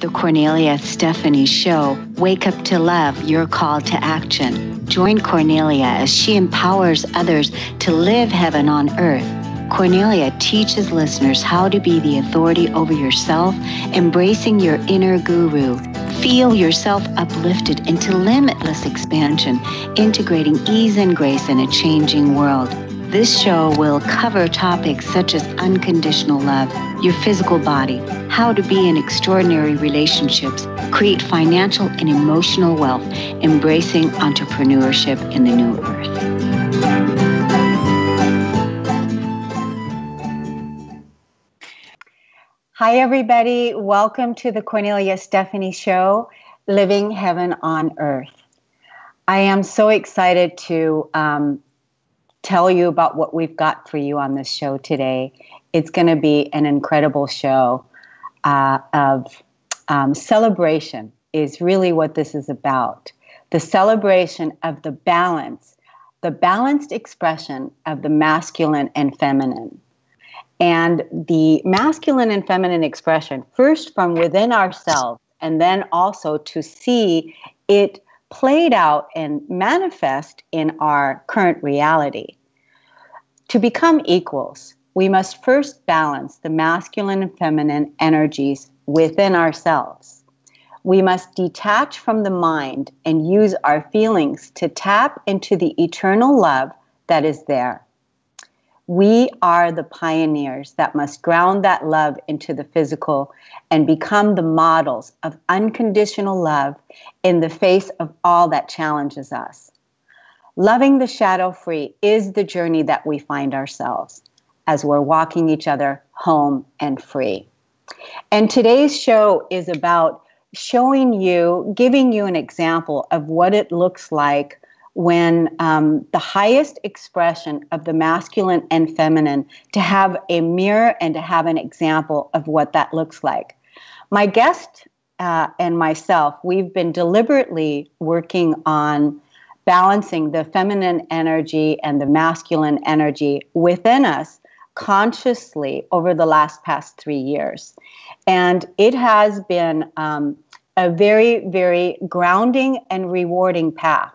The Kornelia Stephanie Show, Wake Up to Love, Your Call to Action. Join Kornelia as she empowers others to live heaven on earth. Kornelia teaches listeners how to be the authority over yourself, embracing your inner guru. Feel yourself uplifted into limitless expansion, integrating ease and grace in a changing world. This show will cover topics such as unconditional love, your physical body, how to be in extraordinary relationships, create financial and emotional wealth, embracing entrepreneurship in the new earth. Hi, everybody. Welcome to the Kornelia Stephanie Show, Living Heaven on Earth. I am so excited to um, tell you about what we've got for you on this show today. It's going to be an incredible show uh, of um, celebration, is really what this is about. The celebration of the balance, the balanced expression of the masculine and feminine. And the masculine and feminine expression, first from within ourselves, and then also to see it played out and manifest in our current reality. To become equals, we must first balance the masculine and feminine energies within ourselves. We must detach from the mind and use our feelings to tap into the eternal love that is there. We are the pioneers that must ground that love into the physical and become the models of unconditional love in the face of all that challenges us. Loving the shadow free is the journey that we find ourselves as we're walking each other home and free. And today's show is about showing you, giving you an example of what it looks like when um, the highest expression of the masculine and feminine to have a mirror and to have an example of what that looks like. My guest uh, and myself, we've been deliberately working on balancing the feminine energy and the masculine energy within us consciously over the last past three years. And it has been um, a very, very grounding and rewarding path,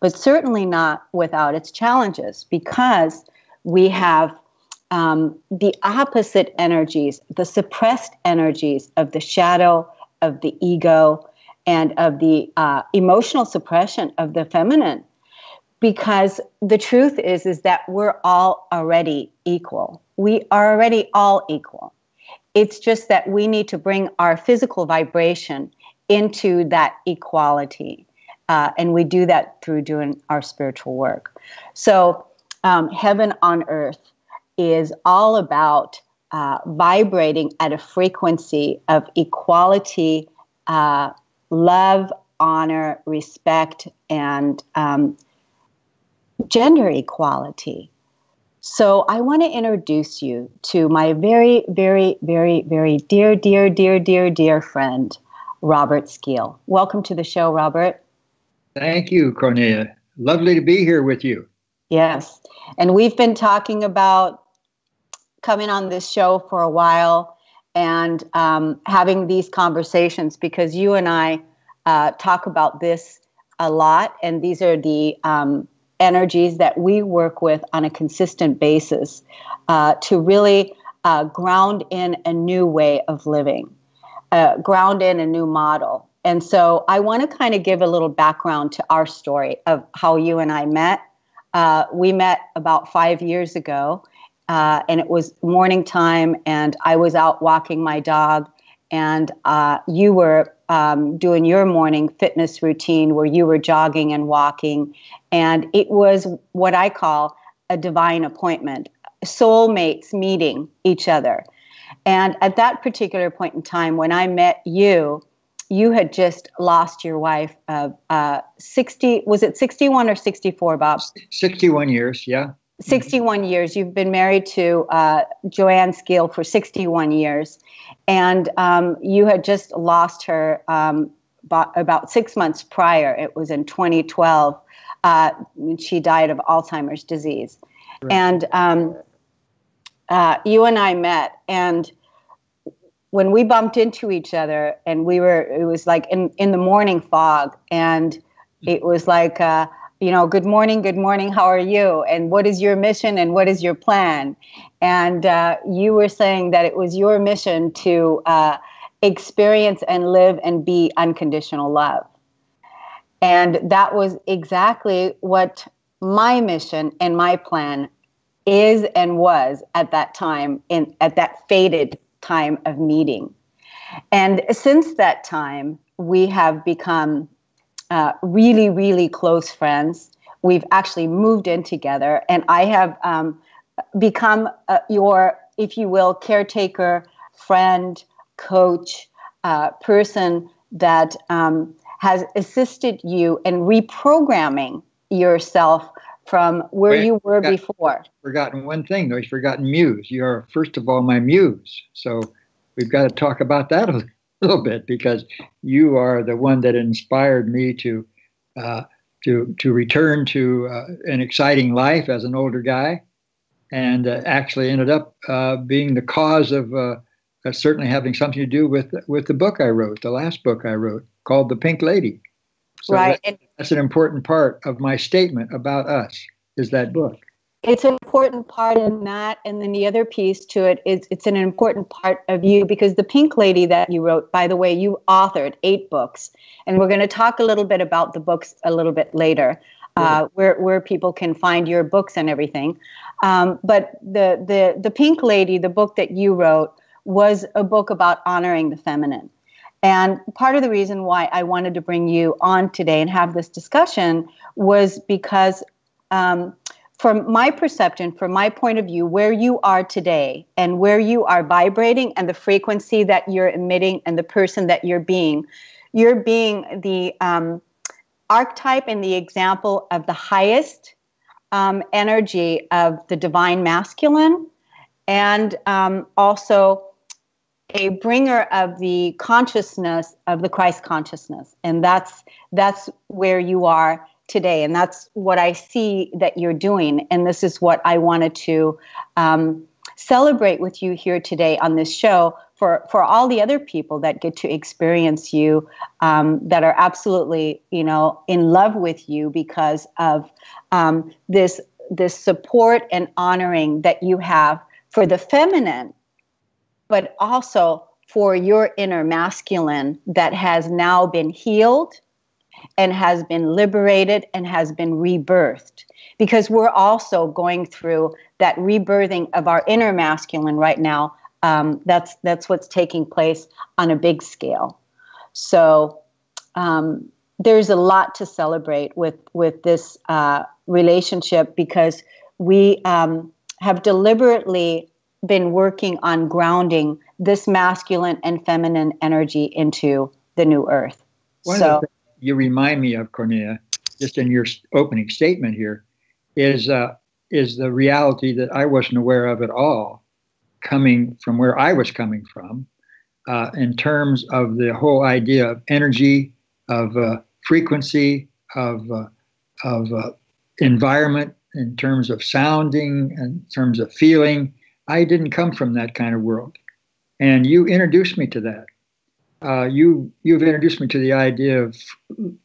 but certainly not without its challenges because we have um, the opposite energies, the suppressed energies of the shadow, of the ego, and of the uh, emotional suppression of the feminine. Because the truth is is that we're all already equal. We are already all equal. It's just that we need to bring our physical vibration into that equality uh, and we do that through doing our spiritual work so um, heaven on earth is all about uh, vibrating at a frequency of equality uh, love honor, respect, and um, gender equality. So I want to introduce you to my very, very, very, very dear, dear, dear, dear, dear friend, Robert Skeel. Welcome to the show, Robert. Thank you, Kornelia. Lovely to be here with you. Yes. And we've been talking about coming on this show for a while and um, having these conversations because you and I uh, talk about this a lot, and these are the um, energies that we work with on a consistent basis uh, to really uh, ground in a new way of living, uh, ground in a new model. And so I want to kind of give a little background to our story of how you and I met. Uh, we met about five years ago, uh, and it was morning time, and I was out walking my dog, and uh, you were um, doing your morning fitness routine where you were jogging and walking. And it was what I call a divine appointment, soulmates meeting each other. And at that particular point in time, when I met you, you had just lost your wife of uh, 60, was it 61 or 64, Bob? 61 years, yeah. 61 years. You've been married to uh, Joanne Skeel for 61 years and um, you had just lost her um, about, six months prior. It was in 2012 uh, when she died of Alzheimer's disease. Right. And um, uh, you and I met, and when we bumped into each other, and we were, it was like in in the morning fog, and it was like. Uh, you know, good morning, good morning, how are you? And what is your mission and what is your plan? And uh, you were saying that it was your mission to uh, experience and live and be unconditional love. And that was exactly what my mission and my plan is and was at that time in at that fated time of meeting. And since that time, we have become uh, really, really close friends. We've actually moved in together, and I have um, become uh, your, if you will, caretaker, friend, coach, uh, person that um, has assisted you in reprogramming yourself from where Wait, you were before. Forgotten one thing though. He's forgotten muse. You are first of all my muse. So we've got to talk about that a little bit because you are the one that inspired me to uh, to to return to uh, an exciting life as an older guy, and uh, actually ended up uh, being the cause of uh, certainly having something to do with with the book I wrote, the last book I wrote called The Pink Lady. So right. That, that's an important part of my statement about us is that book. It's an important part in that, and then the other piece to it is it's an important part of you because the Pink Lady that you wrote, by the way, you authored eight books, and we're going to talk a little bit about the books a little bit later, uh, where where people can find your books and everything. Um, but the the the Pink Lady, the book that you wrote, was a book about honoring the feminine. And part of the reason why I wanted to bring you on today and have this discussion was because, um, from my perception, from my point of view, where you are today and where you are vibrating and the frequency that you're emitting and the person that you're being, you're being the um, archetype and the example of the highest um, energy of the divine masculine and um, also a bringer of the consciousness of the Christ consciousness, and that's that's where you are today, and that's what I see that you're doing, and this is what I wanted to um, celebrate with you here today on this show for for all the other people that get to experience you, um, that are absolutely you know in love with you because of um, this this support and honoring that you have for the feminine but also for your inner masculine that has now been healed and has been liberated and has been rebirthed. Because we're also going through that rebirthing of our inner masculine right now. Um, that's that's what's taking place on a big scale. So um, there's a lot to celebrate with with this uh, relationship because we um, have deliberately been working on grounding this masculine and feminine energy into the new earth. One so you remind me of Kornelia, just in your opening statement here, is uh, is the reality that I wasn't aware of at all, coming from where I was coming from, uh, in terms of the whole idea of energy, of uh, frequency, of uh, of uh, environment, in terms of sounding, in terms of feeling, I didn't come from that kind of world. And you introduced me to that. Uh, you, you've introduced me to the idea of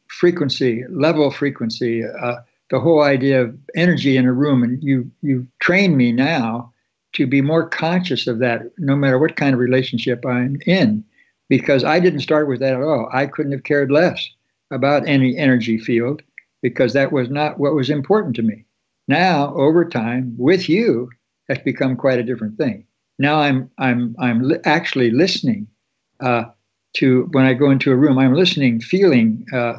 frequency, level frequency, uh, the whole idea of energy in a room. And you, you train me now to be more conscious of that no matter what kind of relationship I'm in, because I didn't start with that at all. I couldn't have cared less about any energy field because that was not what was important to me. Now, over time, with you, has become quite a different thing. Now I'm I'm I'm li- actually listening uh, to when I go into a room. I'm listening, feeling. Uh,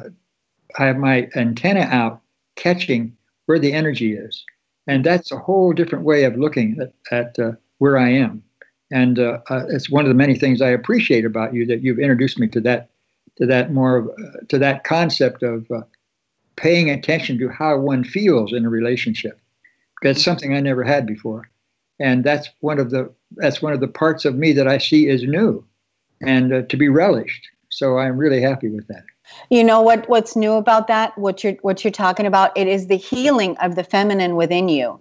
I have my antenna out, catching where the energy is, and that's a whole different way of looking at, at uh, where I am. And uh, uh, it's one of the many things I appreciate about you that you've introduced me to that to that more uh, to that concept of paying attention to how one feels in a relationship. That's something I never had before and that's one of the that's one of the parts of me that I see is new and uh, to be relished. So I'm really happy with that. You know what what's new about that? What you're what you're talking about? It is the healing of the feminine within you.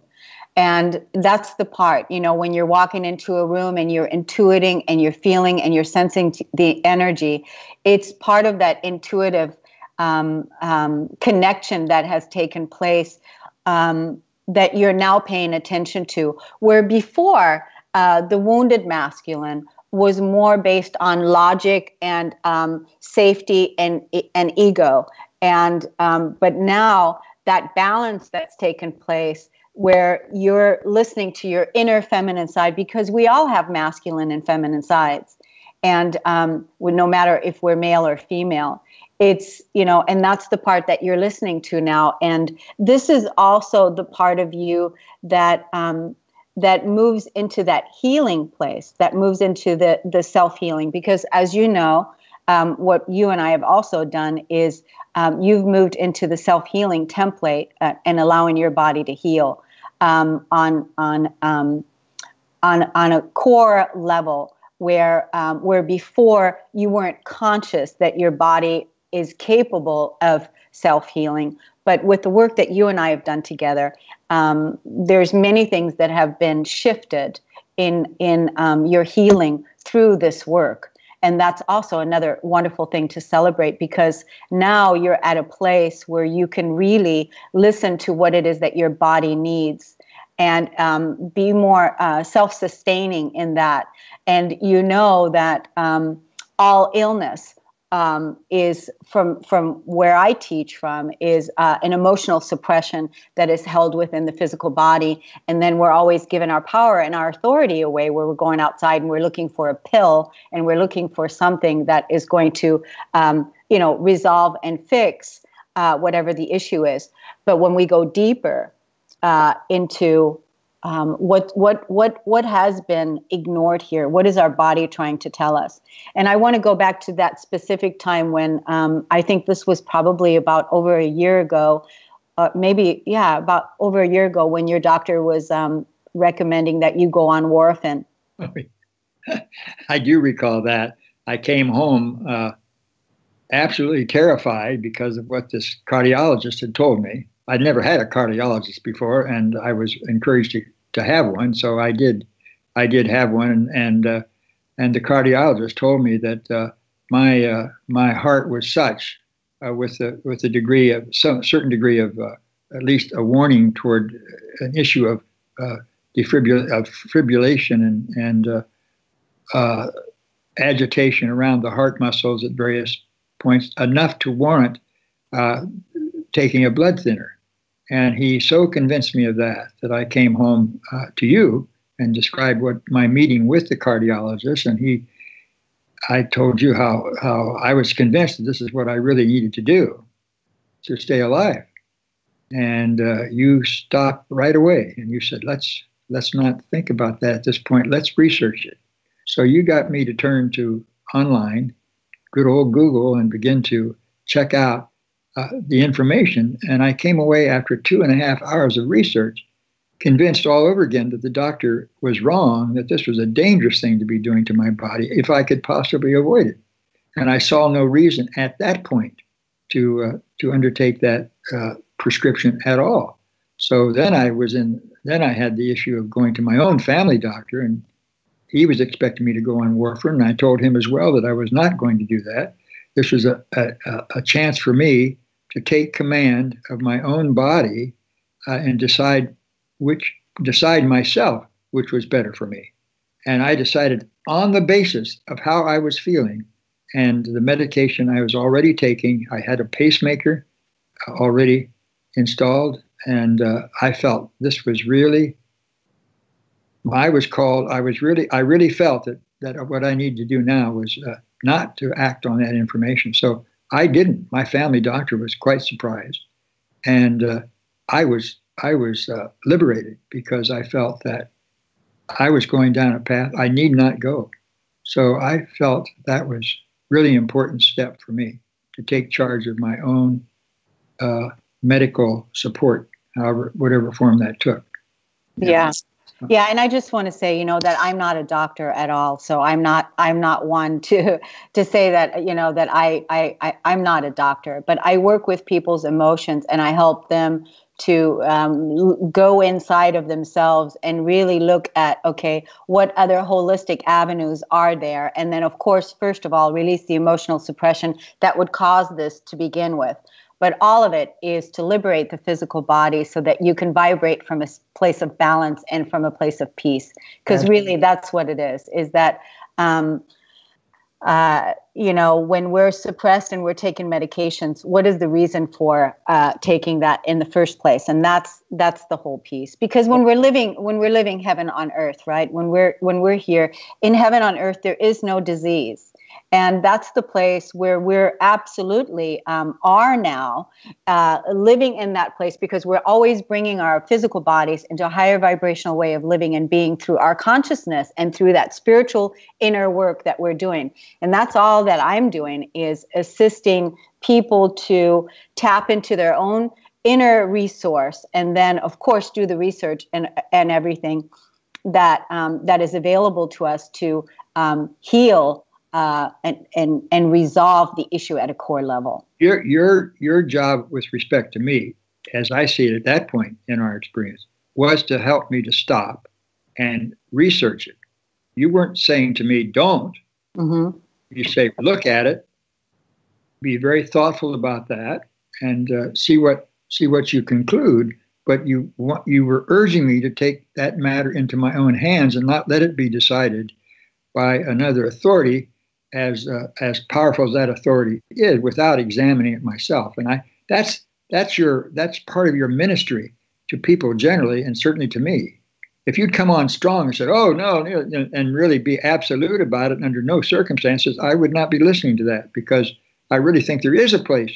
And that's the part, you know, when you're walking into a room and you're intuiting and you're feeling and you're sensing the energy, it's part of that intuitive um, um, connection that has taken place um, that you're now paying attention to. Where before, uh, the wounded masculine was more based on logic and um, safety and and ego, and um, but now that balance that's taken place where you're listening to your inner feminine side because we all have masculine and feminine sides and um, no matter if we're male or female it's you know and that's the part that you're listening to now. And this is also the part of you that um, that moves into that healing place that moves into the the self healing because as you know um, what you and i have also done is um, you've moved into the self healing template uh, and allowing your body to heal um, on on um, on on a core level where um, where before you weren't conscious that your body is capable of self healing. But with the work that you and I have done together, um, there's many things that have been shifted in in um, your healing through this work. And that's also another wonderful thing to celebrate because now you're at a place where you can really listen to what it is that your body needs and um, be more uh, self sustaining in that. And you know that um, all illness um, is from from where I teach from is uh, an emotional suppression that is held within the physical body, and then we're always given our power and our authority away, where we're going outside and we're looking for a pill and we're looking for something that is going to, um, you know, resolve and fix uh, whatever the issue is. But when we go deeper uh, into um, what what what what has been ignored here? What is our body trying to tell us? And I want to go back to that specific time when um, I think this was probably about over a year ago, uh, maybe yeah, about over a year ago when your doctor was um, recommending that you go on warfarin. I do recall that. I came home uh, absolutely terrified because of what this cardiologist had told me. I'd never had a cardiologist before, and I was encouraged to, to have one. So I did, I did have one, and uh, and the cardiologist told me that uh, my uh, my heart was such uh, with a with a degree of some certain degree of uh, at least a warning toward an issue of uh, defibril- of fibrillation and and agitation around the heart muscles at various points enough to warrant taking a blood thinner. And he so convinced me of that that I came home uh, to you and described what my meeting with the cardiologist. And he, I told you how, how I was convinced that this is what I really needed to do to stay alive. And uh, you stopped right away and you said, let's, let's not think about that at this point. Let's research it. So you got me to turn to online, good old Google, and begin to check out uh, the information. And I came away after two and a half hours of research, convinced all over again that the doctor was wrong, that this was a dangerous thing to be doing to my body if I could possibly avoid it. And I saw no reason at that point to uh, to undertake that uh, prescription at all. So then I was in. Then I had the issue of going to my own family doctor, and he was expecting me to go on warfarin. And I told him as well that I was not going to do that. This was a, a, a chance for me to take command of my own body uh, and decide which decide myself which was better for me. And I decided on the basis of how I was feeling and the medication I was already taking. I had a pacemaker uh, already installed, and uh, I felt this was really. I was called. I was really. I really felt that that what I needed to do now was uh, not to act on that information. So I didn't. My family doctor was quite surprised, and uh, I was I was uh, liberated because I felt that I was going down a path I need not go. So I felt that was really important step for me to take charge of my own uh, medical support, however whatever form that took. Yeah. yeah and i just want to say you know that i'm not a doctor at all so i'm not i'm not one to to say that you know that i i, I i'm not a doctor but i work with people's emotions and i help them to um, go inside of themselves and really look at okay what other holistic avenues are there? And then of course first of all release the emotional suppression that would cause this to begin with but all of it is to liberate the physical body so that you can vibrate from a place of balance and from a place of peace because really that's what it is is that um, uh, you know, when we're suppressed and we're taking medications, what is the reason for uh, taking that in the first place? And that's that's the whole piece. Because when we're living when we're living heaven on earth, right? When we're when we're here in heaven on earth, there is no disease and that's the place where we're absolutely um, are now uh, living in that place because we're always bringing our physical bodies into a higher vibrational way of living and being through our consciousness and through that spiritual inner work that we're doing. And that's all that i'm doing is assisting people to tap into their own inner resource and then of course do the research and and everything that um, that is available to us to um, heal uh, and and and resolve the issue at a core level. Your your your job with respect to me, as I see it at that point in our experience, was to help me to stop and research it. You weren't saying to me, "Don't." Mm-hmm. You say, "Look at it, be very thoughtful about that, and uh, see what see what you conclude." But you you were urging me to take that matter into my own hands and not let it be decided by another authority as uh, as powerful as that authority is without examining it myself. And I that's that's your that's part of your ministry to people generally, and certainly to me. If you'd come on strong and said, "Oh no," and really be absolute about it under no circumstances, I would not be listening to that because I really think there is a place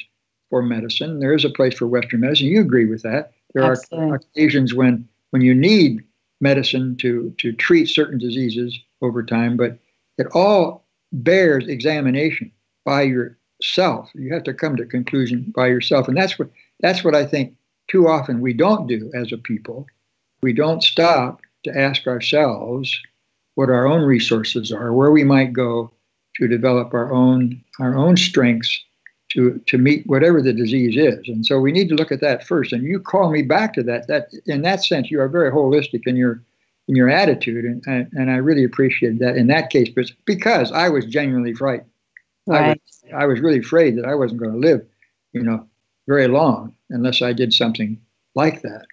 for medicine. There is a place for Western medicine. You agree with that? There Absolutely. are occasions when when you need medicine to to treat certain diseases over time, but it all bears examination by yourself. You have to come to conclusion by yourself, and that's what that's what I think too often we don't do as a people. We don't stop to ask ourselves what our own resources are, where we might go to develop our own our own strengths to to meet whatever the disease is. And so we need to look at that first. And you call me back to that. That in that sense, you are very holistic in your in your attitude, and, and, and I really appreciated that in that case, because I was genuinely frightened. Right. I was, I was really afraid that I wasn't going to live, you know, very long unless I did something like that.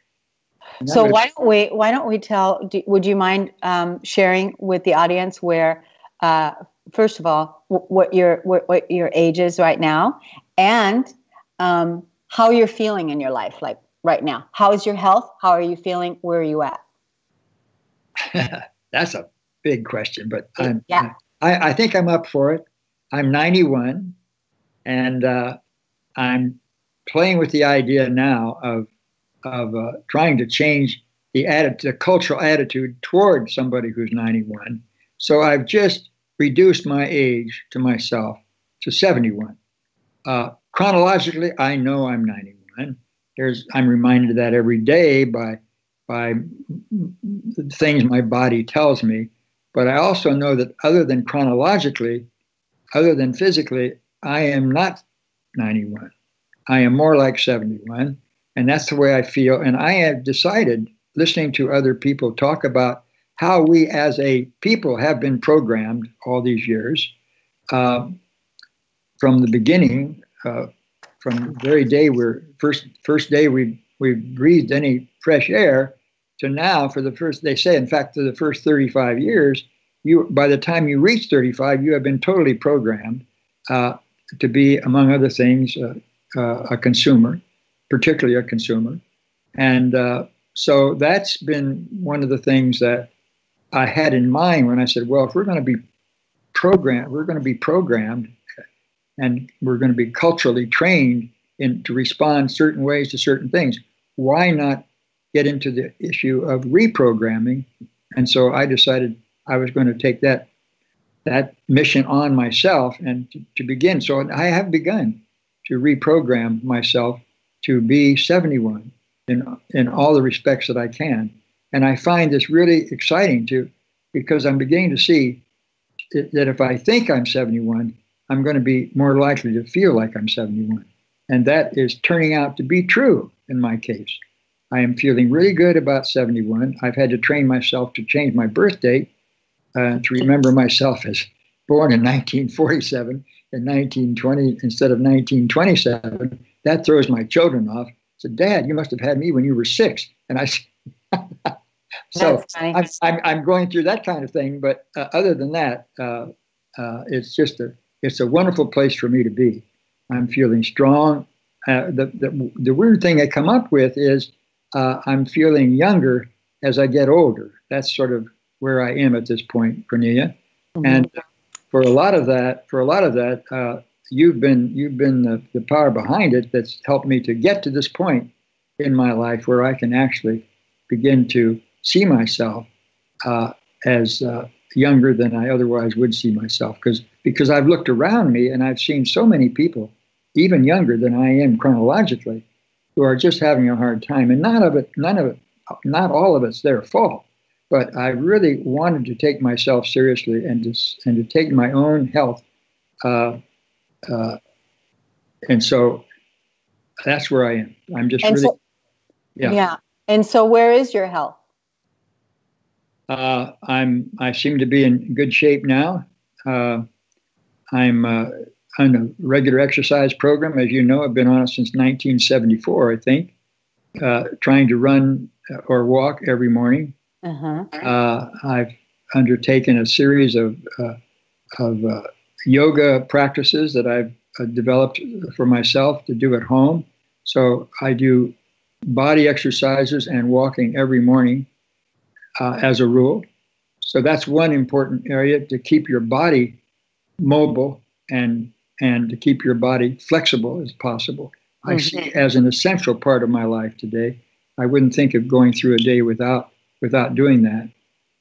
that so was, why don't we why don't we tell? Do, would you mind um, sharing with the audience where, uh, first of all, w- what your what, what your age is right now, and um, how you're feeling in your life, like right now. How is your health? How are you feeling? Where are you at? That's a big question, but I'm, yeah. I, I, think I'm up for it. I'm 91, and uh, I'm playing with the idea now of of uh, trying to change the attitude, the cultural attitude toward somebody who's 91. So I've just reduced my age to myself to 71. Uh, chronologically, I know I'm 91. There's, I'm reminded of that every day by by things my body tells me. But I also know that other than chronologically, other than physically, I am not 91. I am more like 71. And that's the way I feel. And I have decided, listening to other people talk about how we as a people have been programmed all these years, uh, from the beginning, uh, from the very day we're first first day we we breathed any fresh air, to now for the first they say in fact for the first 35 years you by the time you reach 35 you have been totally programmed uh, to be among other things uh, uh, a consumer particularly a consumer. And uh, so that's been one of the things that i had in mind when i said well if we're going to be programmed we're going to be programmed and we're going to be culturally trained in to respond certain ways to certain things why not get into the issue of reprogramming. And so I decided I was going to take that that mission on myself and to, to begin. So I have begun to reprogram myself to be 71 in in all the respects that I can. And I find this really exciting too, because I'm beginning to see that if I think I'm 71, I'm going to be more likely to feel like I'm 71. And that is turning out to be true in my case. I am feeling really good about 71. I've had to train myself to change my birth date uh, to remember myself as born in 1947 and 1920 instead of 1927. That throws my children off. So, Dad, you must have had me when you were six. And I said, so I'm, I'm, I'm, going through that kind of thing. But uh, other than that, uh, uh, it's just a it's a wonderful place for me to be. I'm feeling strong. Uh, the, the, the weird thing I come up with is uh, I'm feeling younger as I get older. That's sort of where I am at this point, Kornelia. Mm-hmm. And for a lot of that, for a lot of that, uh, you've been you've been the, the power behind it that's helped me to get to this point in my life where I can actually begin to see myself uh, as uh, younger than I otherwise would see myself because because I've looked around me and I've seen so many people, even younger than I am chronologically, who are just having a hard time, and none of it, none of it, not all of it's their fault. But I really wanted to take myself seriously and to and to take my own health, uh, uh, and so that's where I am. I'm just and really, so, yeah. Yeah. And so, where is your health? Uh, I'm. I seem to be in good shape now. Uh, I'm uh, on a regular exercise program, as you know. I've been on it since 1974, I think. Uh, trying to run or walk every morning. Uh-huh. Uh, I've undertaken a series of uh, of uh, yoga practices that I've uh, developed for myself to do at home. So I do body exercises and walking every morning uh, as a rule. So that's one important area to keep your body mobile and and to keep your body flexible as possible. I mm-hmm. see as an essential part of my life today. I wouldn't think of going through a day without without doing that.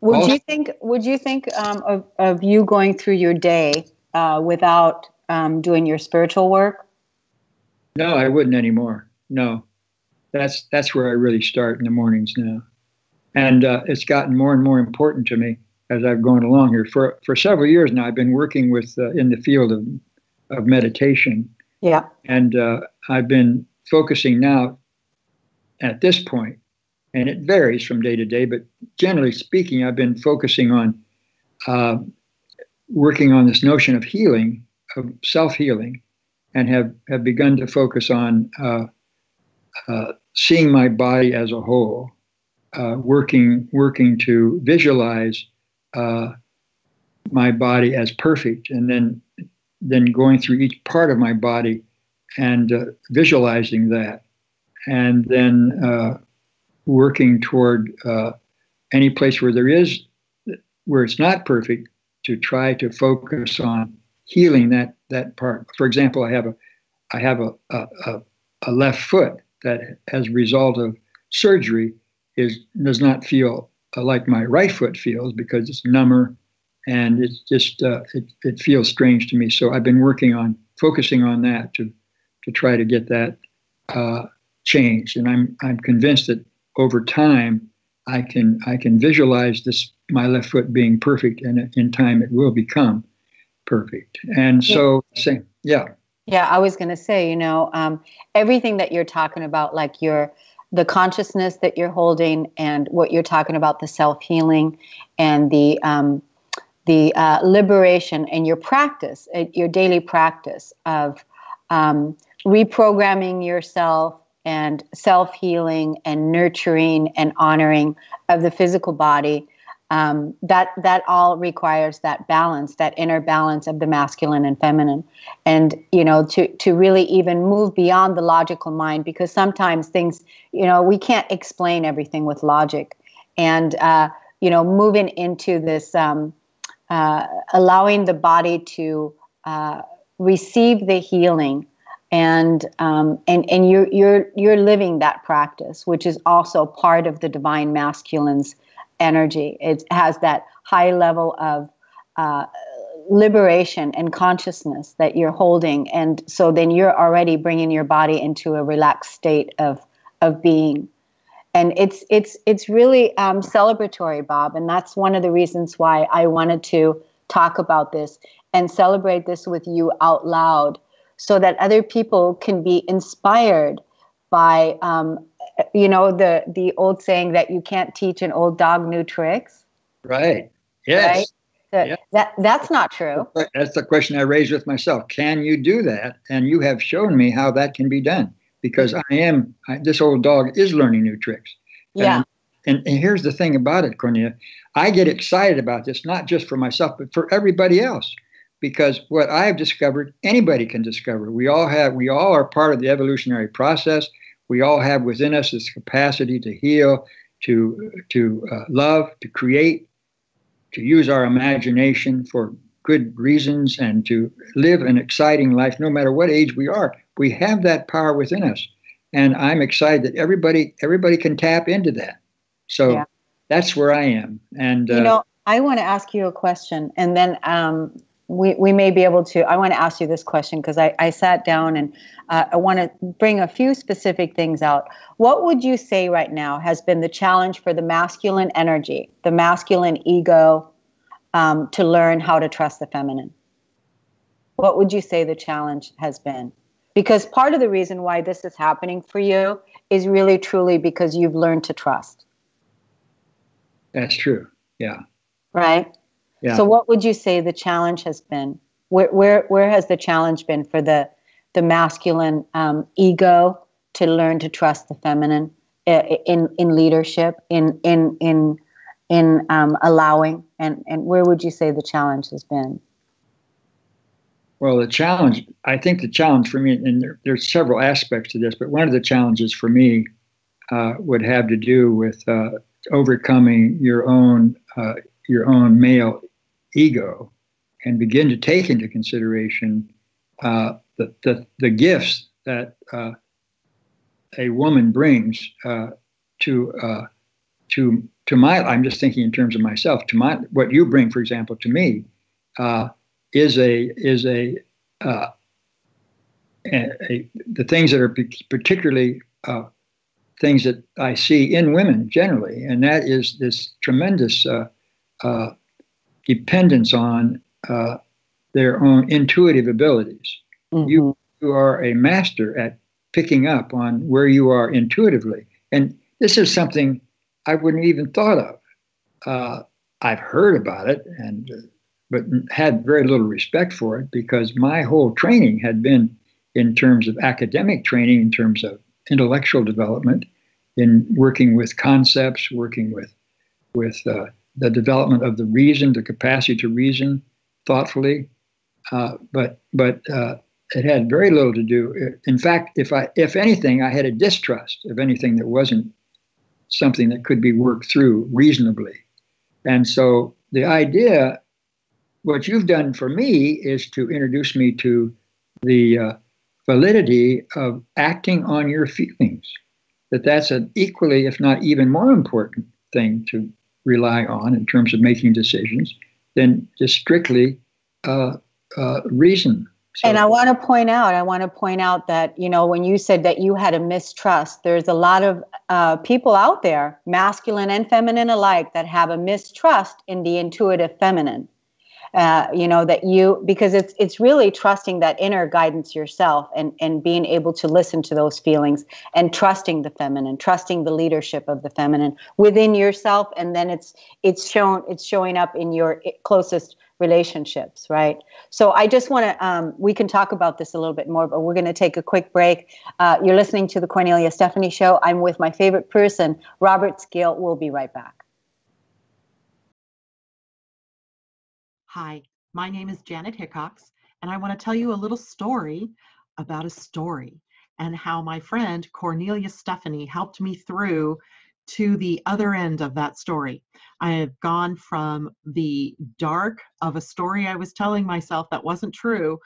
Would also, you think? Would you think um, of of you going through your day uh, without um, doing your spiritual work? No, I wouldn't anymore. No, that's that's where I really start in the mornings now, and uh, it's gotten more and more important to me as I've gone along here. For for several years now, I've been working with uh, in the field of of meditation. Yeah, and uh, I've been focusing now at this point and it varies from day to day, but generally speaking, I've been focusing on uh, working on this notion of healing, of self healing, and have, have begun to focus on uh, uh, seeing my body as a whole, uh, working, working to visualize uh, my body as perfect, and then, then going through each part of my body and uh, visualizing that. And then working toward uh, any place where there is where it's not perfect to try to focus on healing that that part. For example, I have a I have a, a, a left foot that, as a result of surgery, is does not feel like my right foot feels because it's number and it's just uh, it, it feels strange to me. So I've been working on focusing on that to to try to get that uh, changed, and I'm I'm convinced that over time, I can I can visualize this my left foot being perfect, and in time it will become perfect. And so, yeah. Say, yeah. Yeah, I was going to say, you know, um, everything that you're talking about, like your the consciousness that you're holding, and what you're talking about, the self healing, and the um, the uh, liberation, and your practice, your daily practice of um, reprogramming yourself and self healing and nurturing and honoring of the physical body. Um, that that all requires that balance, that inner balance of the masculine and feminine, and you know to to really even move beyond the logical mind because sometimes things you know we can't explain everything with logic, and uh, you know moving into this um, uh, allowing the body to uh, receive the healing and um, and and you're you're you're living that practice, which is also part of the divine masculine's energy. It has that high level of uh, liberation and consciousness that you're holding, and so then you're already bringing your body into a relaxed state of of being. And it's it's it's really um, celebratory bob. And that's one of the reasons why i wanted to talk about this and celebrate this with you out loud so that other people can be inspired by um, you know the the old saying that you can't teach an old dog new tricks. Right. Yes. Right? That, yeah. that that's not true. That's the question i raised with myself. Can you do that? And you have shown me how that can be done because i am I, this old dog is learning new tricks yeah and, and here's the thing about it kornelia i get excited about this not just for myself but for everybody else because what I've discovered, anybody can discover. We all have, we all are part of the evolutionary process. We all have within us this capacity to heal, to to uh, love, to create, to use our imagination for good reasons, and to live an exciting life, no matter what age we are. We have that power within us, and I'm excited that everybody everybody can tap into that. So yeah. that's where I am. And you uh, know, I want to ask you a question, and then um, we, we may be able to. I want to ask you this question because I, I sat down and uh, I want to bring a few specific things out. What would you say right now has been the challenge for the masculine energy, the masculine ego, um, to learn how to trust the feminine? What would you say the challenge has been? Because part of the reason why this is happening for you is really truly because you've learned to trust. That's true. Yeah. Right? Yeah. So what would you say the challenge has been? Where where where has the challenge been for the the masculine um, ego to learn to trust the feminine in in leadership in in in in um, allowing and and where would you say the challenge has been? Well, the challenge I think the challenge for me and there, there's several aspects to this, but one of the challenges for me uh, would have to do with uh, overcoming your own uh, your own male ego and begin to take into consideration uh, the, the, the, gifts that uh, a woman brings uh, to to to my I'm just thinking in terms of myself to my what you bring for example to me is a is a, uh, a, a, the things that are particularly things that I see in women generally and that is this tremendous dependence on uh, their own intuitive abilities. Mm-hmm. You, you are a master at picking up on where you are intuitively. And this is something I wouldn't even thought of. Uh, I've heard about it, and uh, but had very little respect for it because my whole training had been in terms of academic training, in terms of intellectual development, in working with concepts, working with with uh, the development of the reason, the capacity to reason thoughtfully. Uh, but but uh, it had very little to do. In fact, if I if anything, I had a distrust of anything that wasn't something that could be worked through reasonably. And so the idea, what you've done for me, is to introduce me to the uh, validity of acting on your feelings. That that's an equally, if not even more important thing to rely on in terms of making decisions than just strictly uh, uh, reason. So, and I want to point out, I want to point out that, you know, when you said that you had a mistrust, there's a lot of uh, people out there, masculine and feminine alike, that have a mistrust in the intuitive feminine uh, you know that you because it's it's really trusting that inner guidance yourself and and being able to listen to those feelings and trusting the feminine trusting the leadership of the feminine within yourself. And then it's it's shown it's showing up in your closest relationships right? So i just want to um, we can talk about this a little bit more but we're going to take a quick break. Uh, you're listening to the kornelia stephanie show. I'm with my favorite person robert skeel we'll be right back Hi, my name is Janet Hickox, and I want to tell you a little story about a story and how my friend Kornelia Stephanie helped me through to the other end of that story. I have gone from the dark of a story I was telling myself that wasn't true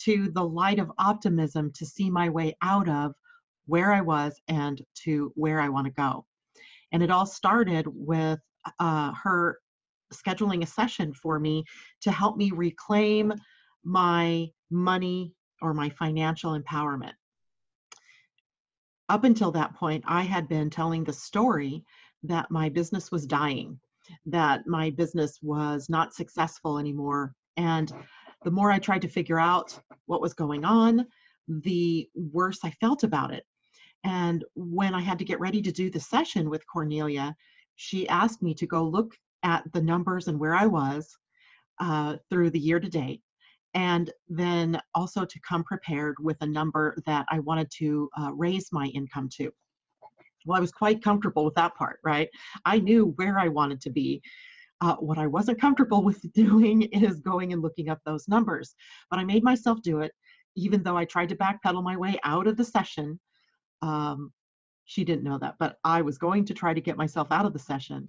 to the light of optimism to see my way out of where I was and to where I want to go. And it all started with uh, her scheduling a session for me to help me reclaim my money or my financial empowerment. up until that point, I had been telling the story that my business was dying, that my business was not successful anymore. And the more I tried to figure out what was going on, the worse I felt about it. And when I had to get ready to do the session with Kornelia, she asked me to go look at the numbers and where I was uh, through the year to date, and then also to come prepared with a number that I wanted to uh, raise my income to. Well, I was quite comfortable with that part, right? I knew where I wanted to be. Uh, what I wasn't comfortable with doing is going and looking up those numbers. But I made myself do it, even though I tried to backpedal my way out of the session. Um, she didn't know that, but I was going to try to get myself out of the session.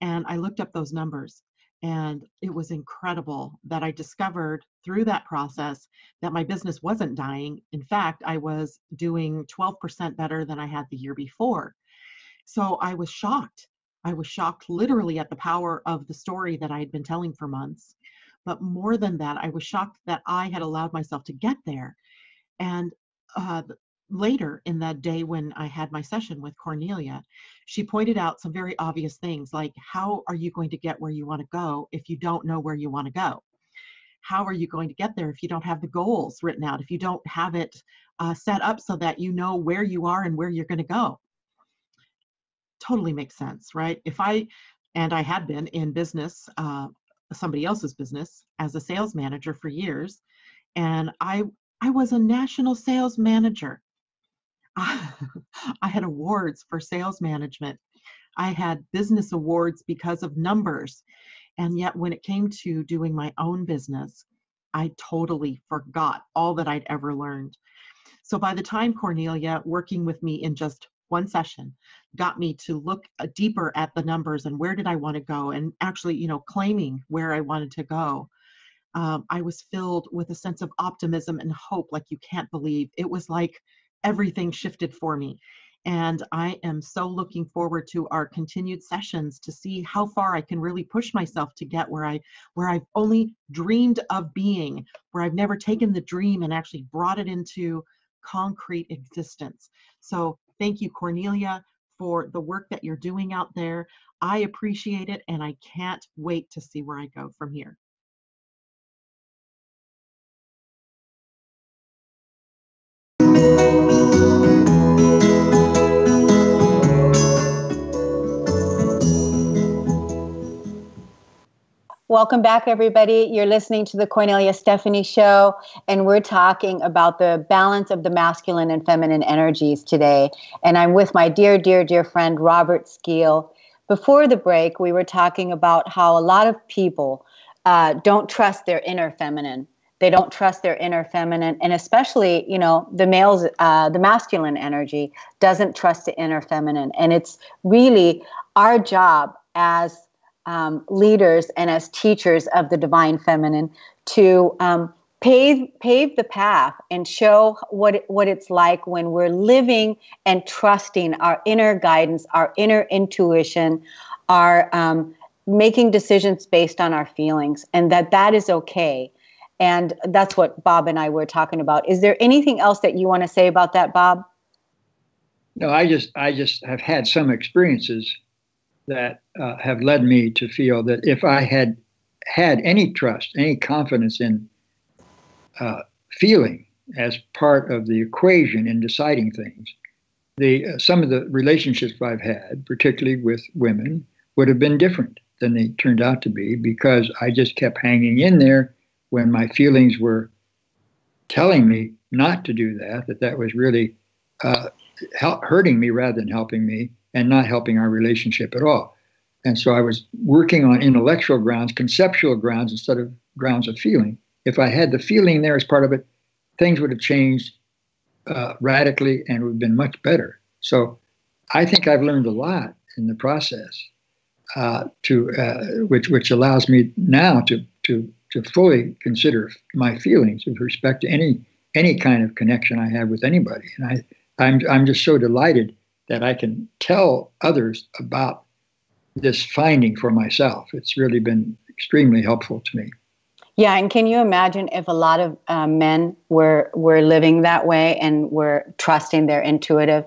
And I looked up those numbers. And it was incredible that I discovered through that process that my business wasn't dying. In fact, I was doing 12% better than I had the year before. So I was shocked. I was shocked literally at the power of the story that I had been telling for months. But more than that, I was shocked that I had allowed myself to get there. And uh, later in that day when I had my session with Kornelia, she pointed out some very obvious things like how are you going to get where you want to go if you don't know where you want to go? How are you going to get there if you don't have the goals written out, if you don't have it uh, set up so that you know where you are and where you're going to go? Totally makes sense, right? If I, and I had been in business, uh, somebody else's business as a sales manager for years, and I I was a national sales manager. I had awards for sales management. I had business awards because of numbers. And yet, when it came to doing my own business, I totally forgot all that I'd ever learned. So by the time Kornelia, working with me in just one session, got me to look uh, deeper at the numbers and where did I want to go, and actually, you know, claiming where I wanted to go, um, I was filled with a sense of optimism and hope like you can't believe. It was like everything shifted for me. And I am so looking forward to our continued sessions to see how far I can really push myself to get where I where I've only dreamed of being, where I've never taken the dream and actually brought it into concrete existence. So thank you, Kornelia, for the work that you're doing out there. I appreciate it and I can't wait to see where I go from here. Welcome back, everybody. You're listening to the Kornelia Stephanie Show, and we're talking about the balance of the masculine and feminine energies today. And I'm with my dear, dear, dear friend, Robert Skeel. Before the break, we were talking about how a lot of people uh, don't trust their inner feminine. They don't trust their inner feminine, and especially, you know, the males, uh, the masculine energy doesn't trust the inner feminine. And it's really our job as um, leaders and as teachers of the divine feminine to um, pave pave the path and show what what it's like when we're living and trusting our inner guidance, our inner intuition, our um, making decisions based on our feelings, and that that is okay. And that's what Bob and I were talking about. Is there anything else that you want to say about that, Bob? No, I just I just have had some experiences that uh, have led me to feel that if I had had any trust, any confidence in uh, feeling as part of the equation in deciding things, the uh, some of the relationships I've had, particularly with women, would have been different than they turned out to be because I just kept hanging in there when my feelings were telling me not to do that. That that was really uh, hurting me rather than helping me and not helping our relationship at all. And so I was working on intellectual grounds, conceptual grounds, instead of grounds of feeling. If I had the feeling there as part of it, things would have changed uh, radically and would have been much better. So I think I've learned a lot in the process, uh, to uh, which which allows me now to to to fully consider my feelings with respect to any any kind of connection I have with anybody. And I I'm I'm just so delighted that I can tell others about this finding for myself. It's really been extremely helpful to me. Yeah, and can you imagine if a lot of uh, men were were living that way and were trusting their intuitive?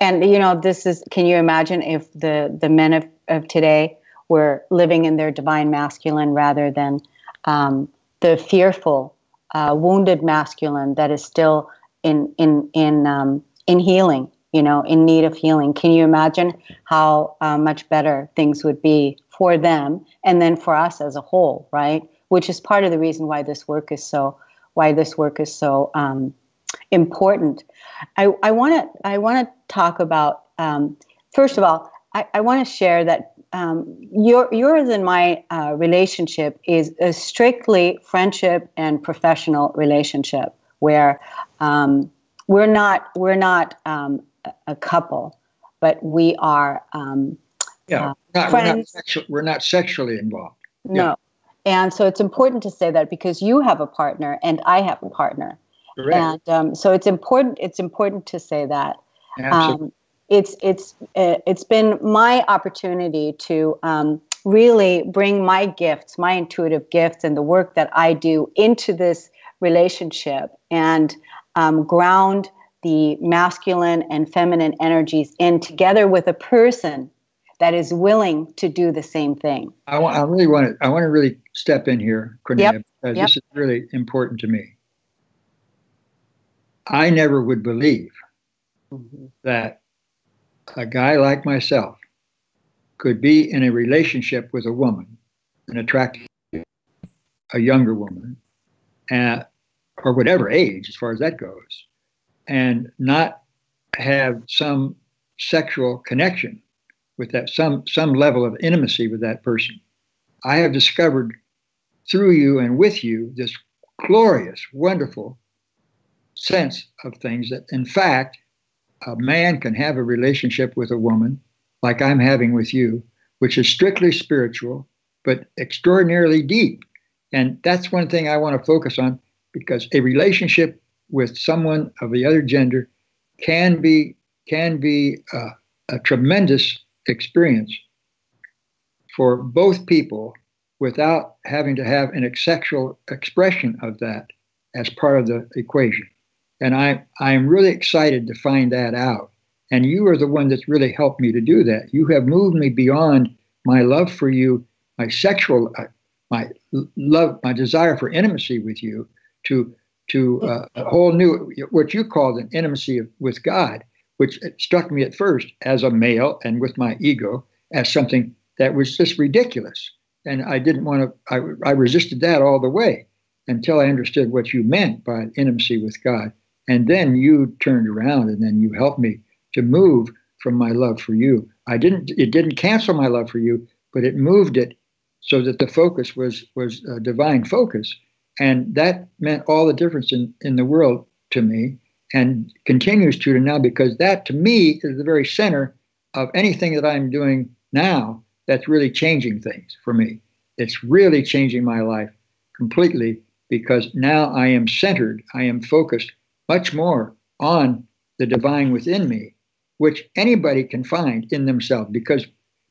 And you know, this is. Can you imagine if the the men of, of today were living in their divine masculine rather than um, the fearful, uh, wounded masculine that is still in in in um, in healing? You know, in need of healing. Can you imagine how uh, much better things would be for them, and then for us as a whole, right? Which is part of the reason why this work is so why this work is so um, important. I want to I want to talk about um, first of all. I, I want to share that um, your, yours and my uh, relationship is a strictly friendship and professional relationship where um, we're not we're not um, a couple, but we are um, yeah, uh, not, friends. We're not, we're not sexually involved. No. Yeah. And so it's important to say that because you have a partner and I have a partner. Correct. And um, so it's important. It's important to say that. Um, it's it's uh, it's been my opportunity to um, really bring my gifts, my intuitive gifts, and the work that I do into this relationship and um, ground the masculine and feminine energies in together with a person that is willing to do the same thing. I, want, I really want to I want to really step in here, Kornelia, yep. because yep. this is really important to me. I never would believe mm-hmm. that a guy like myself could be in a relationship with a woman, an attractive, a younger woman, uh, or whatever age, as far as that goes, and not have some sexual connection with that, some some level of intimacy with that person. I have discovered through you and with you this glorious, wonderful sense of things that, in fact, a man can have a relationship with a woman like I'm having with you, which is strictly spiritual, but extraordinarily deep. And that's one thing I want to focus on because a relationship with someone of the other gender can be can be uh, a tremendous experience for both people without having to have an sexual expression of that as part of the equation. And I, I'm really excited to find that out. And you are the one that's really helped me to do that. You have moved me beyond my love for you, my sexual, uh, my love, my desire for intimacy with you, to to uh, a whole new what you called an intimacy of, with God, which struck me at first as a male and with my ego as something that was just ridiculous, and I didn't want to. I, I resisted that all the way until I understood what you meant by intimacy with God. And then you turned around and then you helped me to move from my love for you. I didn't it didn't cancel my love for you, but it moved it so that the focus was was a divine focus. And that meant all the difference in, in the world to me and continues to now because that to me is the very center of anything that I'm doing now that's really changing things for me. It's really changing my life completely because now I am centered, I am focused much more on the divine within me, which anybody can find in themselves because,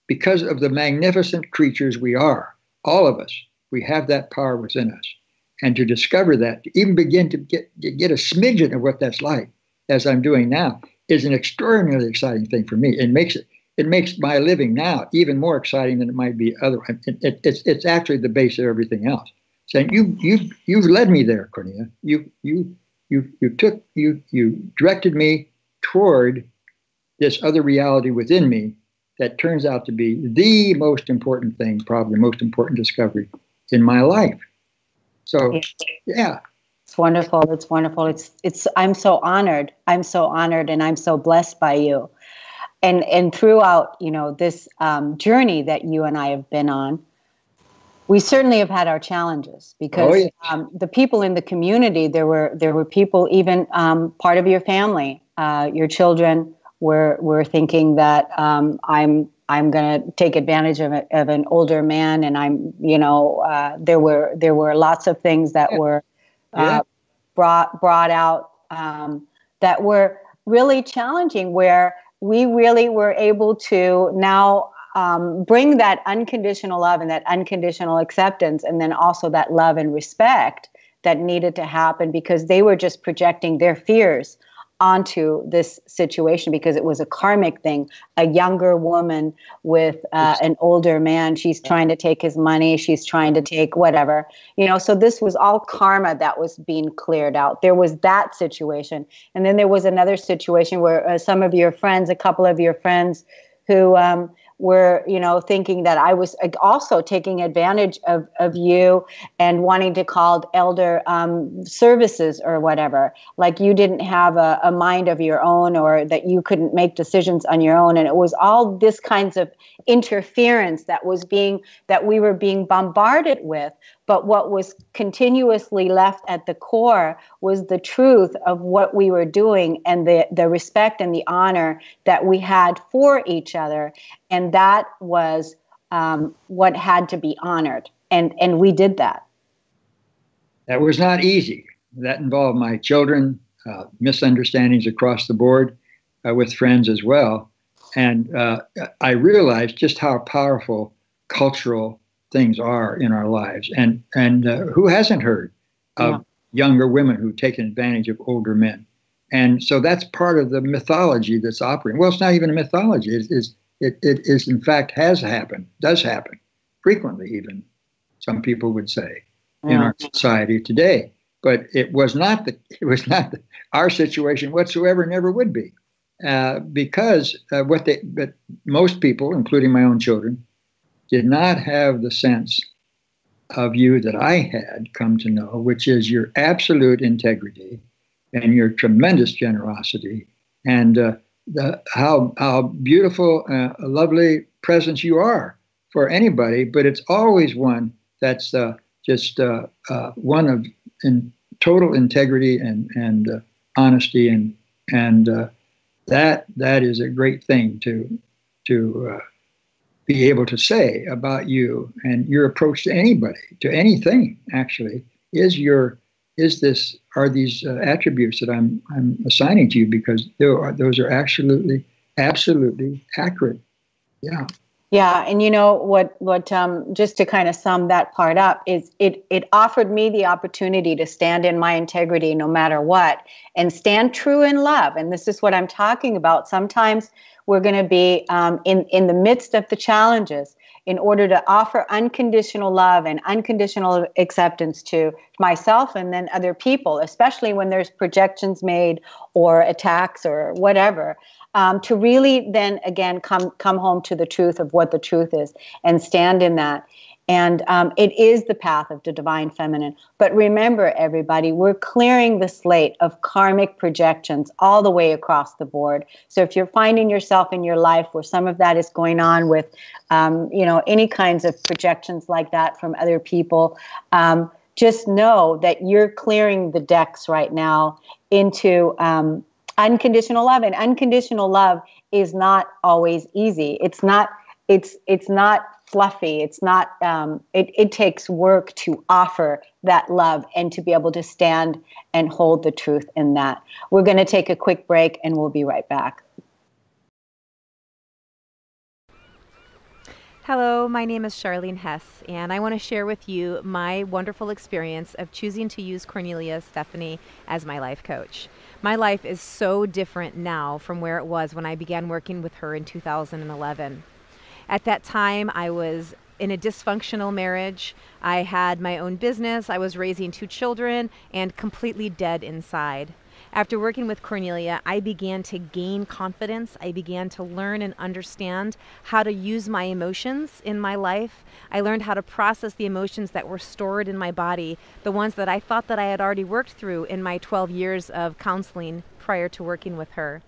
because of the magnificent creatures we are, all of us, we have that power within us. And to discover that, to even begin to get, to get a smidgen of what that's like, as I'm doing now, is an extraordinarily exciting thing for me. It makes it it makes my living now even more exciting than it might be otherwise. It, it, it's it's actually the base of everything else. Saying so you you you've led me there, Kornelia. You you you you took you you directed me toward this other reality within me that turns out to be the most important thing, probably the most important discovery in my life. So, yeah. It's wonderful. It's wonderful. It's it's I'm so honored. I'm so honored and I'm so blessed by you. And and throughout, you know, this um, journey that you and I have been on, we certainly have had our challenges because oh, yeah. um, the people in the community there were there were people even um, part of your family uh, your children were were thinking that um, I'm I'm going to take advantage of, a, of an older man and I'm you know uh, there were there were lots of things that yeah. were uh, yeah. brought brought out um, that were really challenging where we really were able to now um, bring that unconditional love and that unconditional acceptance, and then also that love and respect that needed to happen because they were just projecting their fears onto this situation because it was a karmic thing. A younger woman with uh, an older man, she's trying to take his money, she's trying to take whatever, you know. So this was all karma that was being cleared out. There was that situation. And then there was another situation where uh, some of your friends, a couple of your friends, who um, were you know thinking that i was also taking advantage of, of you and wanting to call elder um, services or whatever. Like you didn't have a, a mind of your own or that you couldn't make decisions on your own. And it was all this kinds of interference that was being that we were being bombarded with but what was continuously left at the core was the truth of what we were doing and the, the respect and the honor that we had for each other. And that was um, what had to be honored. And, and we did that. That was not easy. That involved my children, uh, misunderstandings across the board uh, with friends as well. And uh, I realized just how powerful cultural things are in our lives. And and uh, who hasn't heard of yeah. younger women who've taken advantage of older men? And so that's part of the mythology that's operating. Well, it's not even a mythology. It is it, it is in fact has happened, does happen frequently, even some people would say yeah. in our society today. But it was not the it was not the, our situation whatsoever. Never would be, uh, because uh, what they but most people, including my own children, did not have the sense of you that I had come to know, which is your absolute integrity and your tremendous generosity and uh, the, how, how beautiful, uh, lovely presence you are for anybody, but it's always one that's uh, just uh, uh, one of in total integrity and, and uh, honesty and, and that, that is a great thing to, to be able to say about you and your approach to anybody, to anything actually, is your is this are these uh, attributes that I'm I'm assigning to you because are, those are absolutely absolutely accurate. Yeah. Yeah, and you know what? What um, just to kind of sum that part up is it it offered me the opportunity to stand in my integrity no matter what, and stand true in love. And this is what I'm talking about. Sometimes we're going to be um, in in the midst of the challenges in order to offer unconditional love and unconditional acceptance to myself and then other people, especially when there's projections made or attacks or whatever um, to really then again come come home to the truth of what the truth is and stand in that and um, it is the path of the divine feminine. But remember, everybody, we're clearing the slate of karmic projections all the way across the board. So if you're finding yourself in your life where some of that is going on with, um, you know, any kinds of projections like that from other people, um, just know that you're clearing the decks right now into um, unconditional love and unconditional love is not always easy. It's not it's it's not fluffy. It's not um, it, it takes work to offer that love and to be able to stand and hold the truth in that. We're going to take a quick break and we'll be right back. Hello, my name is Charlene Hess, and I want to share with you my wonderful experience of choosing to use Kornelia Stephanie as my life coach. My life is so different now from where it was when I began working with her in 2011. At that time, I was in a dysfunctional marriage. I had my own business, I was raising two children, and completely dead inside. After working with Kornelia, I began to gain confidence. I began to learn and understand how to use my emotions in my life. I learned how to process the emotions that were stored in my body, the ones that I thought that I had already worked through in my 12 years of counseling prior to working with her.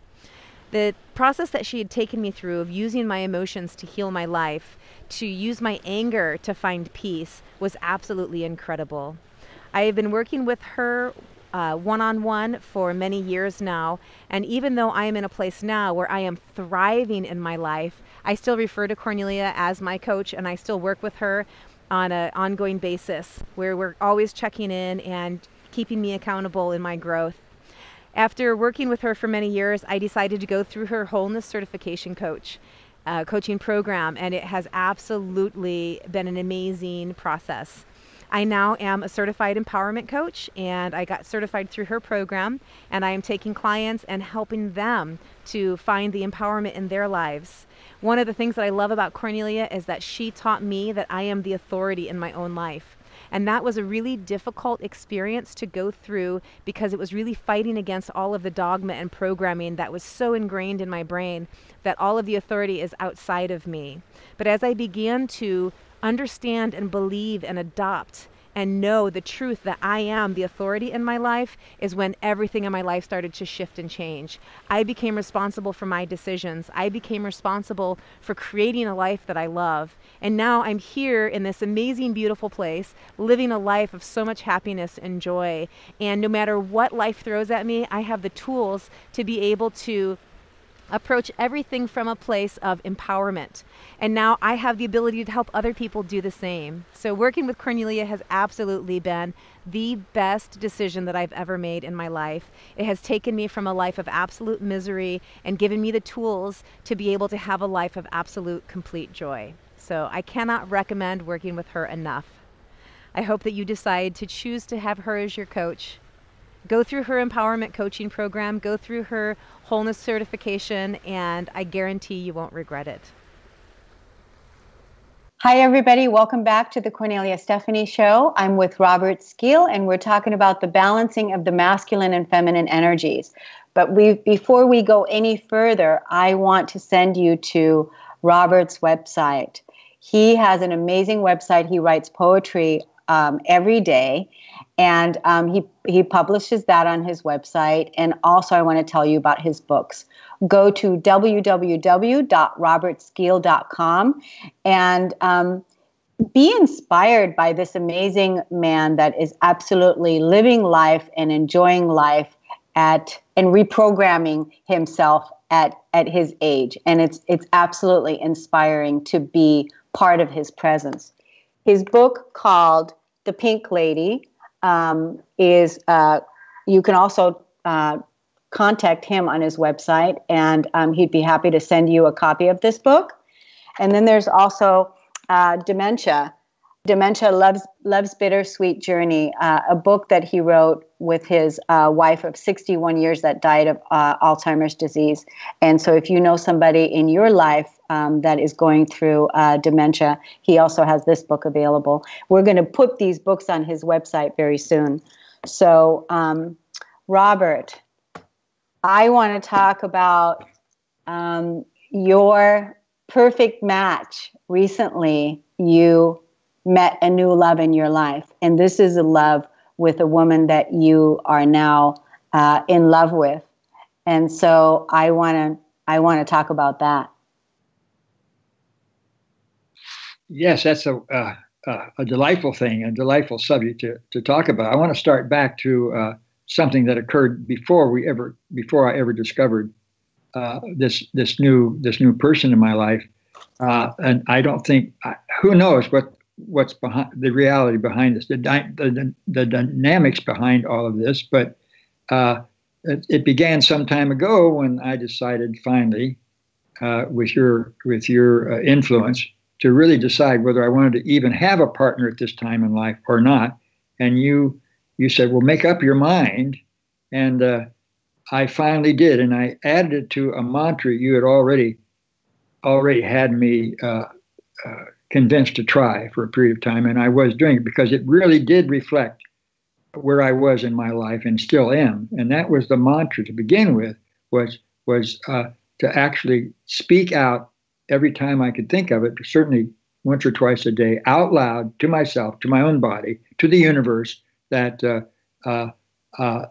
The process that she had taken me through of using my emotions to heal my life, to use my anger to find peace, was absolutely incredible. I have been working with her one on one for many years now. And even though I am in a place now where I am thriving in my life, I still refer to Kornelia as my coach and I still work with her on an ongoing basis where we're always checking in and keeping me accountable in my growth. After working with her for many years, I decided to go through her wholeness certification coach. Uh, coaching program, and it has absolutely been an amazing process. I now am a certified empowerment coach and I got certified through her program and I am taking clients and helping them to find the empowerment in their lives. One of the things that I love about Kornelia is that she taught me that I am the authority in my own life. And that was a really difficult experience to go through because it was really fighting against all of the dogma and programming that was so ingrained in my brain that all of the authority is outside of me. But as I began to understand and believe and adopt and know the truth that I am the authority in my life is when everything in my life started to shift and change. I became responsible for my decisions. I became responsible for creating a life that I love. And now I'm here in this amazing, beautiful place, living a life of so much happiness and joy. And no matter what life throws at me, I have the tools to be able to approach everything from a place of empowerment. And now I have the ability to help other people do the same. So working with Kornelia has absolutely been the best decision that I've ever made in my life. It has taken me from a life of absolute misery and given me the tools to be able to have a life of absolute complete joy. So I cannot recommend working with her enough. I hope that you decide to choose to have her as your coach go through her empowerment coaching program, go through her wholeness certification, and I guarantee you won't regret it. Hi, everybody. Welcome back to the Kornelia Stephanie Show. I'm with Robert Skeel, and we're talking about the balancing of the masculine and feminine energies. But we, before we go any further, I want to send you to Robert's website. He has an amazing website. He writes poetry um, every day, and um, he he publishes that on his website. And also, I want to tell you about his books. Go to www.robertskeel.com and um, be inspired by this amazing man that is absolutely living life and enjoying life at and reprogramming himself at at his age and it's it's absolutely inspiring to be part of his presence his book called the pink lady um, is uh, you can also uh, contact him on his website, and um, he'd be happy to send you a copy of this book. And then there's also uh, Dementia. Dementia Loves, Loves Bittersweet Journey, uh, a book that he wrote with his uh, wife of 61 years that died of uh, Alzheimer's disease. And so, if you know somebody in your life um, that is going through uh, dementia. He also has this book available. We're going to put these books on his website very soon. So, um, Robert, I want to talk about um, your perfect match. Recently, you met a new love in your life, and this is a love with a woman that you are now uh, in love with. And so, I want to I want to talk about that. Yes, that's a, uh, uh, a delightful thing, a delightful subject to, to talk about. I want to start back to uh, something that occurred before we ever, before I ever discovered uh, this this new this new person in my life, uh, and I don't think who knows what what's behind the reality behind this, the di- the, the dynamics behind all of this, but. Uh, it, it, began some time ago when I decided finally, with your with your influence, to really decide whether I wanted to even have a partner at this time in life or not. And you you said, well, make up your mind. And uh, I finally did, and I added it to a mantra you had already already had me uh, uh, convinced to try for a period of time, and I was doing it because it really did reflect where I was in my life and still am. And that was the mantra to begin with was was uh, to actually speak out every time I could think of it, certainly once or twice a day, out loud to myself, to my own body, to the universe, that uh, uh, uh,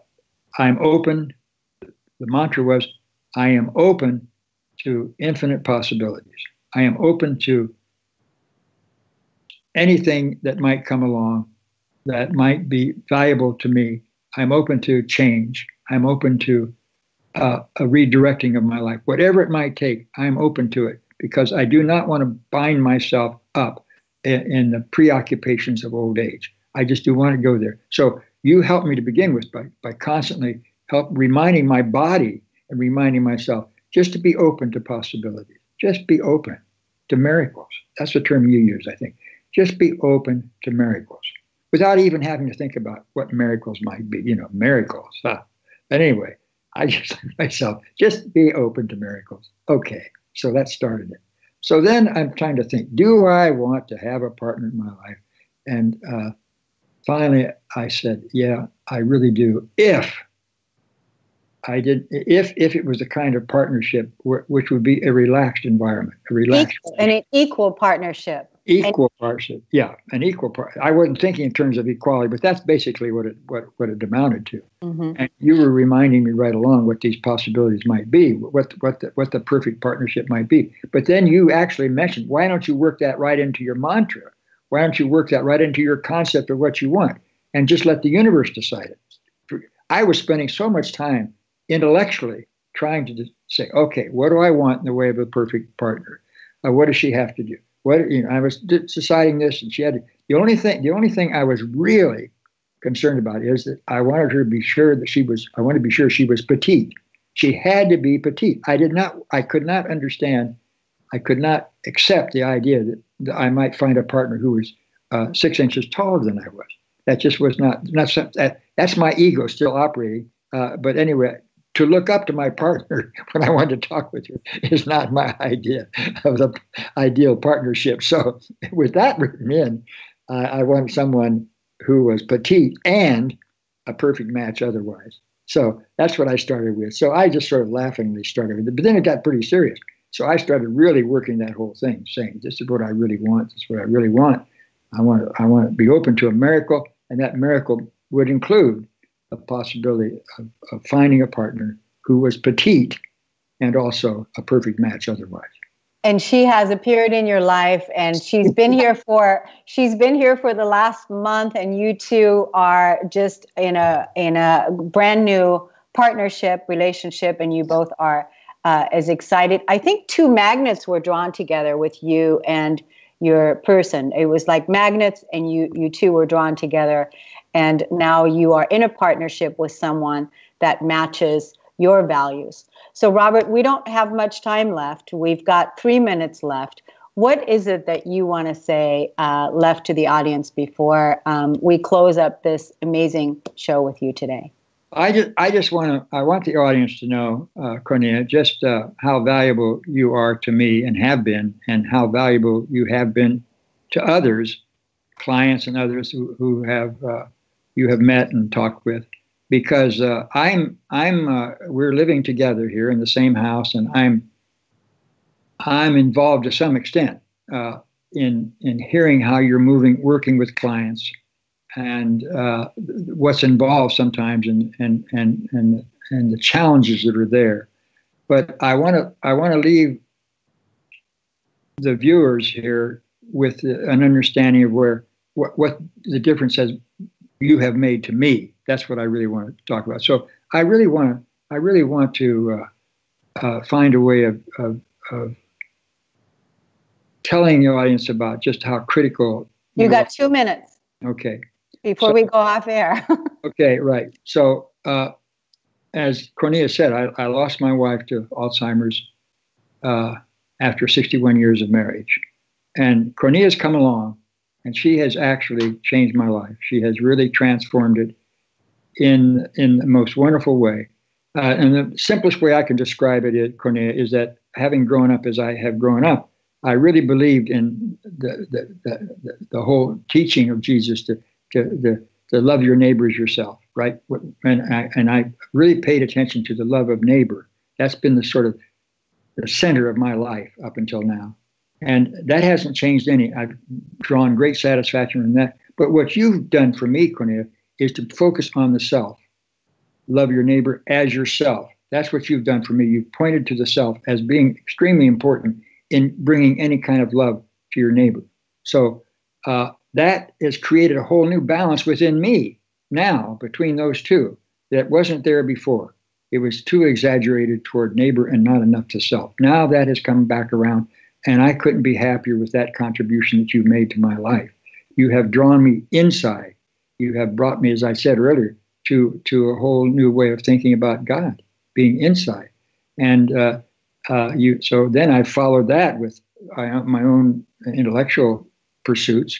I'm open. The mantra was, I am open to infinite possibilities. I am open to anything that might come along that might be valuable to me. I'm open to change. I'm open to uh, a redirecting of my life. Whatever it might take, I'm open to it because I do not want to bind myself up in, in the preoccupations of old age. I just do want to go there. So you help me to begin with by, by constantly help reminding my body and reminding myself just to be open to possibilities. Just be open to miracles. That's the term you use, I think. Just be open to miracles. without even having to think about what miracles might be. You know, miracles. Huh? But anyway, I just myself just be open to miracles. Okay, so that started it. So then I'm trying to think: Do I want to have a partner in my life? And uh, finally, I said, "Yeah, I really do." If I did, if if it was a kind of partnership which would be a relaxed environment, a relaxed, equal, an equal partnership. Equal partnership, yeah, an equal part. I wasn't thinking in terms of equality, but that's basically what it what what it amounted to. Mm-hmm. And you were reminding me right along what these possibilities might be, what what the, what the perfect partnership might be. But then you actually mentioned, why don't you work that right into your mantra? Why don't you work that right into your concept of what you want, and just let the universe decide it? I was spending so much time intellectually trying to say, okay, what do I want in the way of a perfect partner? Uh, what does she have to do? What you know, I was deciding this, and she had the only thing. The only thing I was really concerned about is that I wanted her to be sure that she was. I wanted to be sure she was petite. She had to be petite. I did not. I could not understand. I could not accept the idea that, that I might find a partner who was uh, six inches taller than I was. That just was not not that. That's my ego still operating. Uh, but anyway, to look up to my partner when I want to talk with her is not my idea of the ideal partnership. So, with that written in, uh, I want someone who was petite and a perfect match otherwise. So that's what I started with. So I just sort of laughingly started with it, but then it got pretty serious. So I started really working that whole thing, saying, "This is what I really want. This is what I really want. I want. I want to be open to a miracle, and that miracle would include a possibility of, of finding a partner who was petite and also a perfect match otherwise. And she has appeared in your life and she's been here for she's been here for the last month and you two are just in a in a brand new partnership relationship and you both are uh, as excited. I think two magnets were drawn together with you and your person. It was like magnets and you you two were drawn together and now you are in a partnership with someone that matches your values. So, Robert, we don't have much time left. We've got three minutes left. What is it that you want to say uh, left to the audience before um, we close up this amazing show with you today? I just, I just want to, I want the audience to know, uh, Kornelia, just uh, how valuable you are to me and have been, and how valuable you have been to others, clients and others who, who have uh, you have met and talked with because uh, I'm I'm uh, we're living together here in the same house and I'm I'm involved to some extent uh, in in hearing how you're moving working with clients and uh, what's involved sometimes and and and and and the challenges that are there. But I want to I want to leave the viewers here with an understanding of where what, what the difference has you have made to me. That's what I really want to talk about. So I really want to, I really want to uh, uh, find a way of, of, of, telling the audience about just how critical. You, you got are. two minutes. Okay. Before so, we go off air. okay, right. So uh, as Kornelia said, I, I, lost my wife to Alzheimer's uh, after 61 years of marriage. And Kornelia's come along and she has actually changed my life. She has really transformed it in in the most wonderful way. Uh, and the simplest way I can describe it, is, Kornelia, is that having grown up as I have grown up, I really believed in the the, the, the whole teaching of Jesus to, to, to, to love your neighbor as yourself, right? And I, and I really paid attention to the love of neighbor. That's been the sort of the center of my life up until now. And that hasn't changed any. I've drawn great satisfaction from that. But what you've done for me, Kornelia, is to focus on the self. Love your neighbor as yourself. That's what you've done for me. You've pointed to the self as being extremely important in bringing any kind of love to your neighbor. So uh, that has created a whole new balance within me now between those two that wasn't there before. It was too exaggerated toward neighbor and not enough to self. Now that has come back around and I couldn't be happier with that contribution that you've made to my life. You have drawn me inside. You have brought me, as I said earlier, to, to a whole new way of thinking about God, being inside. And uh, uh, you, so then I followed that with uh, my own intellectual pursuits,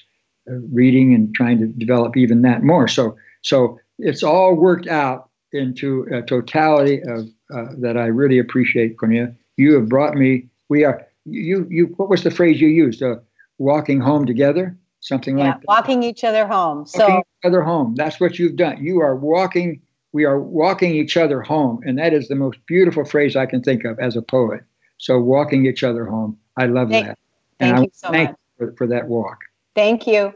uh, reading and trying to develop even that more. So, so it's all worked out into a totality of uh, that I really appreciate, Kornelia. You have brought me. We are you. You. What was the phrase you used? Uh, walking home together, something yeah, like that. walking each other home. Walking So each other home. That's what you've done. You are walking. We are walking each other home, and that is the most beautiful phrase I can think of as a poet. So, walking each other home. I love Thank- that. thank I you so thank much. you for, for that walk. Thank you.